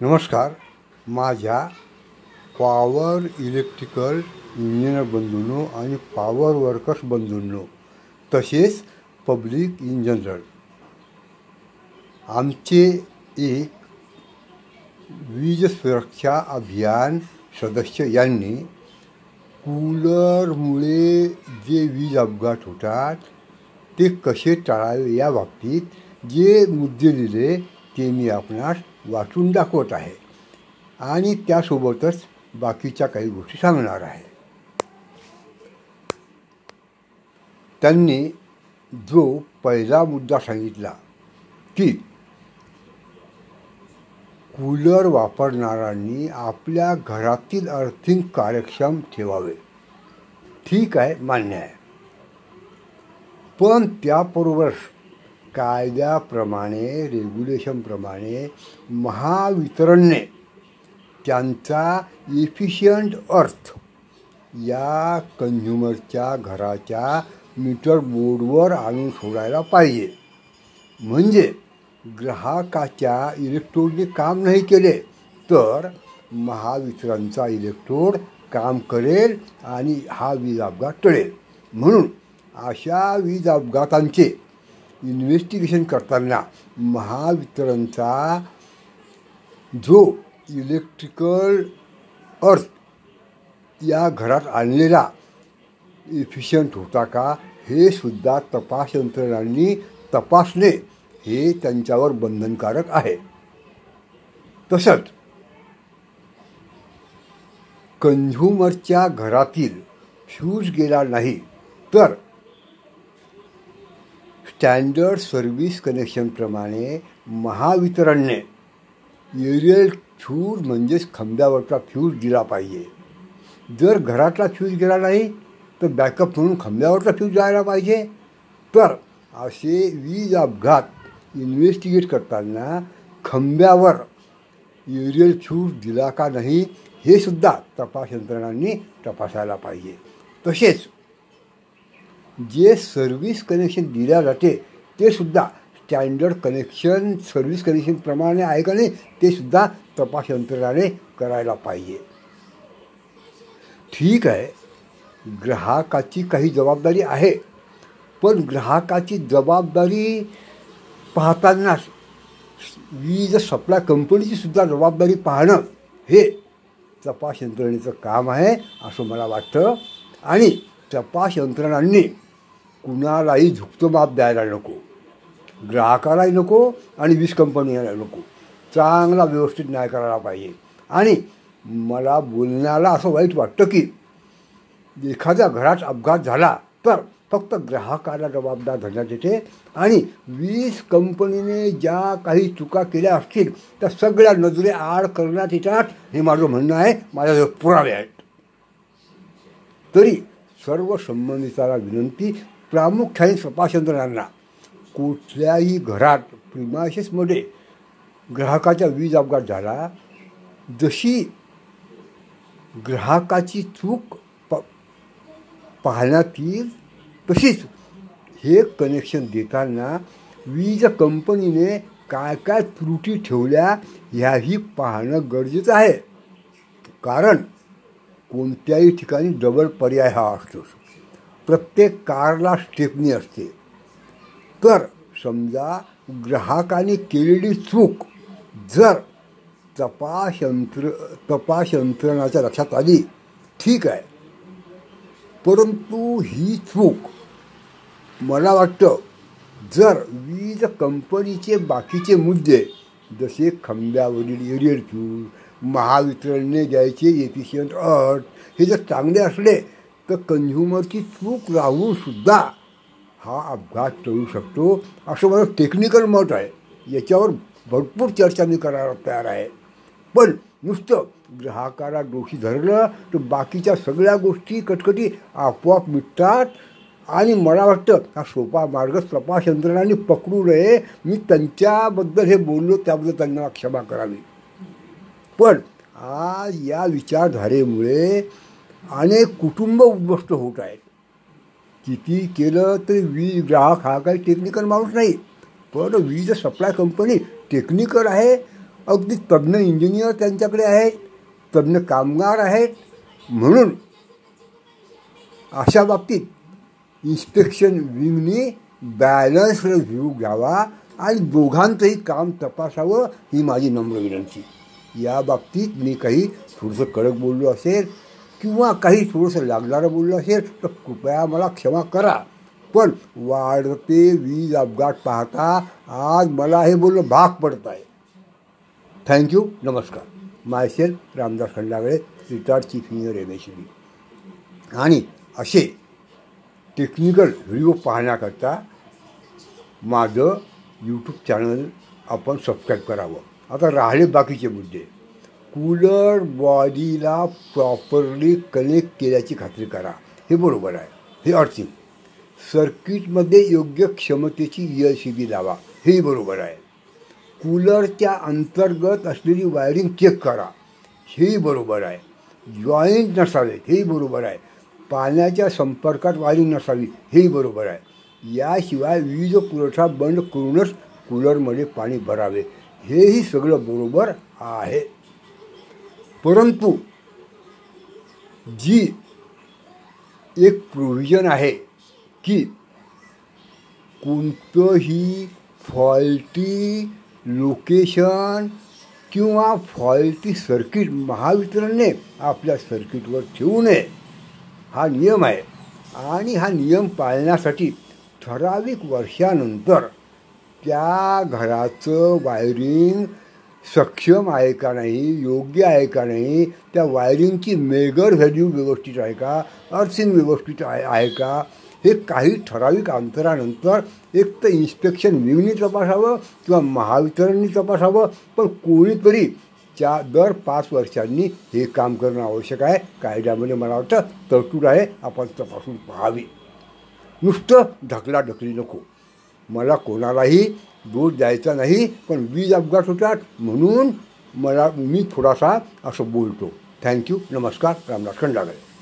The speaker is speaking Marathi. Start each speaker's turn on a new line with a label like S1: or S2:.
S1: नमस्कार. माझ्या पॉवर इलेक्ट्रिकल इंजिनियर बंधूंनो आणि पॉवर वर्कर्स बंधूंनो तसेच पब्लिक इन जनरल आमचे एक वीज सुरक्षा अभियान सदस्य यांनी कूलरमुळे जे वीज अपघात होतात ते कसे टाळावे या बाबतीत जे मुद्दे लिहिले ते मी आपणास वाचून दाखवत आहे. आणि त्यासोबतच बाकीच्या काही गोष्टी सांगणार आहे. त्यांनी जो पहिला मुद्दा सांगितला की कूलर वापरणाऱ्यांनी आपल्या घरातील अर्थिंग कार्यक्षम ठेवावे. ठीक आहे मान्य आहे. पण त्याबरोबरच कायद्याप्रमाणे रेग्युलेशनप्रमाणे महावितरणने त्यांचा इफिशियंट अर्थ या कन्झ्युमरच्या घराच्या मीटर बोर्डवर आणून सोडायला पाहिजे. म्हणजे ग्राहकाच्या इलेक्ट्रोडने काम नाही केले तर महावितरणचा इलेक्ट्रोड काम करेल आणि हा वीज अपघात टळेल. म्हणून अशा वीज अपघातांचे इन्व्हेस्टिगेशन करताना महावितरणचा जो इलेक्ट्रिकल अर्थ या घरात आणलेला इफिशियंट होता का हे सुद्धा तपास यंत्रणांनी तपासणे हे त्यांच्यावर बंधनकारक आहे. तसंच कन्झ्युमरच्या घरातील फ्यूज गेला नाही तर स्टँडर्ड सर्व्हिस कनेक्शनप्रमाणे महावितरणने एरियल फ्यूज म्हणजेच खांब्यावरचा फ्यूज दिला पाहिजे. जर घरातला फ्यूज गेला नाही तर बॅकअप म्हणून खांब्यावरचा फ्यूज जायला पाहिजे. तर असे वीज अपघात इन्व्हेस्टिगेट करताना खांब्यावर एरियल फ्यूज दिला का नाही हे सुद्धा तपास यंत्रणांनी तपासायला पाहिजे. तसेच जे सर्व्हिस कनेक्शन दिल्या जाते ते सुद्धा स्टँडर्ड कनेक्शन सर्व्हिस कनेक्शनप्रमाणे आहे का नाही ते सुद्धा तपास यंत्रणाने करायला पाहिजे. ठीक आहे ग्राहकाची काही जबाबदारी आहे पण ग्राहकाची जबाबदारी पाहतानाच वीज सप्लाय कंपनीची सुद्धा जबाबदारी पाहणं हे तपास यंत्रणेचं काम आहे असं मला वाटतं. आणि तपास यंत्रणांनी कुणालाही झुकतो माप द्यायला नको. ग्राहकालाही नको आणि वीज कंपनीला नको. चांगला व्यवस्थित न्याय करायला पाहिजे. आणि मला बोलण्याला असं वाईट वाटतं की एखाद्या घरात अपघात झाला तर फक्त ग्राहकाला जबाबदार धरण्यात येते आणि वीज कंपनीने ज्या काही चुका केल्या असतील त्या सगळ्या नजरे आड करण्यात येतात हे माझं म्हणणं आहे. माझ्याजवळ पुरावे आहेत. तरी सर्व संबंधिताला विनंती प्रामुख्याने तपास कुठल्याही घरात प्रिमायसेसमध्ये ग्राहकाचा वीज अपघात झाला जशी ग्राहकाची चूक प पाहण्यात येईल तशीच हे कनेक्शन देताना वीज कंपनीने काय काय त्रुटी ठेवल्या ह्याही पाहणं गरजेचं आहे. कारण कोणत्याही ठिकाणी डबल पर्याय हा असतो प्रत्येक कारला स्टेपनी असते. तर समजा ग्राहकाने केलेली चूक जर तपास यंत्र तपास यंत्रणाच्या लक्षात आली ठीक आहे. परंतु ही चूक मला वाटतं जर वीज कंपनीचे बाकीचे मुद्दे जसे खांब्यावरील एरियल फ्यूज महावितरणने द्यायचे एफिशियंट अट हे जर चांगले असले तर कन्झ्युमरची चूक राहूनसुद्धा हा अपघात टळू शकतो असं माझं टेक्निकल मत आहे. याच्यावर भरपूर चर्चा मी करायला तयार आहे. पण नुसतं ग्राहकाला दोषी धरलं तर बाकीच्या सगळ्या गोष्टी कटकटी आपोआप मिटतात आणि मला वाटतं हा सोपा मार्ग तपास यंत्रणांनी पकडू नये. मी त्यांच्याबद्दल हे बोललो त्याबद्दल त्यांना क्षमा करावी. पण आज या विचारधारेमुळे अनेक कुटुंब उद्ध्वस्त होत आहेत. किती केलं तरी वीज ग्राहक हा काही टेक्निकल माणूस नाही पण वीज सप्लाय कंपनी टेक्निकल आहे अगदी तज्ज्ञ इंजिनियर त्यांच्याकडे आहेत तज्ज्ञ कामगार आहेत. म्हणून अशा बाबतीत इन्स्पेक्शन विंगने बॅलन्स व्ह्यू घ्यावा आणि दोघांचंही काम तपासावं ही माझी नम्र विनंती. या बाबतीत मी काही थोडंसं कडक बोललो असेल किंवा काही थोडंसं लागणारं बोललं असेल तर कृपया मला क्षमा करा. पण वाढते वीज अपघात पाहता आज मला हे बोलणं भाग पडत आहे. थँक्यू नमस्कार. Myself Ramdas Khandagale retired chief engineer M S B आणि असे टेक्निकल व्हिडिओ पाहण्याकरता माझं यूट्यूब चॅनल आपण सबस्क्राईब करावं. आता राहिले बाकीचे मुद्दे. कूलर बॉडीला प्रॉपरली कनेक्ट केल्याची खात्री करा. हे बरोबर आहे. हे अर्थिंग सर्किटमध्ये योग्य क्षमतेची एल सी बी लावा. हेही बरोबर आहे. कूलरच्या अंतर्गत असलेली वायरिंग चेक करा. हेही बरोबर आहे. जॉईंट नसावेत हेही बरोबर आहे. पाण्याच्या संपर्कात वायरिंग नसावी. हेही बरोबर आहे. याशिवाय वीज पुरवठा बंद करूनच कूलरमध्ये पाणी भरावे. हेही सगळं बरोबर आहे. परंतु जी एक प्रोव्हिजन आहे की कोणतंही फॉल्टी लोकेशन किंवा फॉल्टी सर्किट महावितरणने आपल्या सर्किटवर ठेवू नये. हा नियम आहे. आणि हा नियम पाळण्यासाठी ठराविक वर्षानंतर त्या घराचं वायरिंग सक्षम आहे का नाही योग्य आहे का नाही त्या वायरिंगची मेगर व्हॅल्यू व्यवस्थित आहे का अर्थिंग व्यवस्थित आहे आहे का हे काही ठराविक अंतरानंतर एक तर इन्स्पेक्शन विंगनी तपासावं किंवा महावितरणनी तपासावं पण कोणीतरी च्या दर पाच वर्षांनी हे काम करणं आवश्यक आहे. कायद्यामध्ये मला वाटतं तरतूद आहे आपण तपासून पाहावी. नुसतं ढकलाढकली नको. मला कोणालाही दोष द्यायचा नाही पण वीज अपघात होतात म्हणून मला मी थोडासा असं बोलतो. थँक्यू नमस्कार. रामदास खंडागळे.